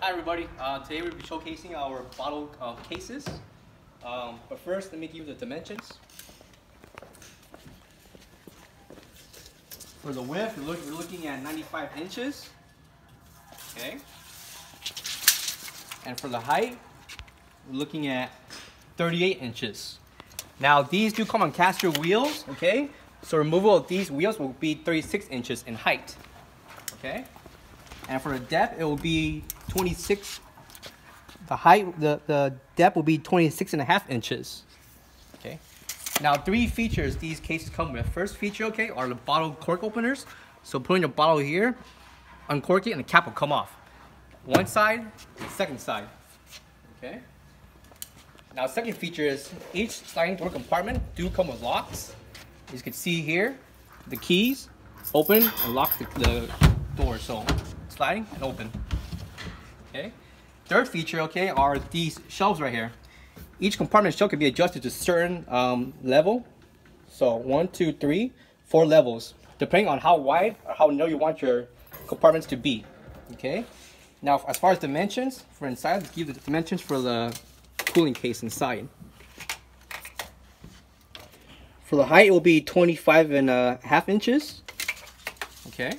Hi everybody, uh, today we'll be showcasing our bottle uh, cases. Um, but first, let me give you the dimensions. For the width, we're, look, we're looking at 95 inches. Okay. And for the height, we're looking at 38 inches. Now these do come on caster wheels, okay? So removal of these wheels will be 36 inches in height, okay? And for the depth, it will be 26, the height, the, the depth will be 26 and a half inches, okay? Now three features these cases come with. First feature, okay, are the bottle cork openers. So putting the bottle here, uncork it, and the cap will come off. One side, second side, okay? Now second feature is each sliding door compartment do come with locks. As you can see here, the keys open and lock the, the door. So sliding and open. Okay. Third feature, okay, are these shelves right here. Each compartment shelf can be adjusted to certain um, level. So one, two, three, four levels, depending on how wide or how narrow you want your compartments to be. Okay. Now, as far as dimensions for inside, let's give the dimensions for the cooling case inside. For the height, it will be 25 and a half inches. Okay.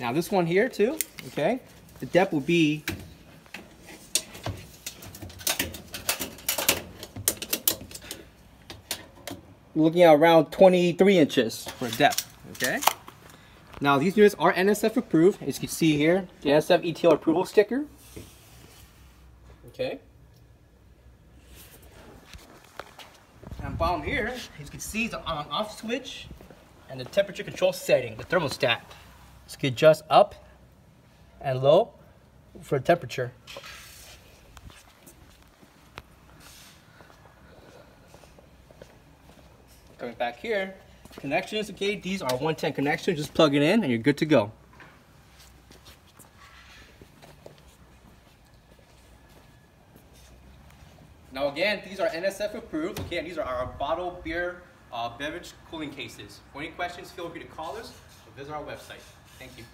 Now this one here too, okay, the depth will be looking at around 23 inches for depth, okay? Now these units are NSF approved, as you can see here, the NSF ETL approval sticker. Okay. And bottom here, as you can see, the on off switch and the temperature control setting, the thermostat. So you adjust up and low for temperature. Coming back here, connections, okay, these are 110 connections, just plug it in and you're good to go. Now again, these are NSF approved, okay, and these are our bottle beer uh, beverage cooling cases. For any questions, feel free to call us or visit our website. Thank you.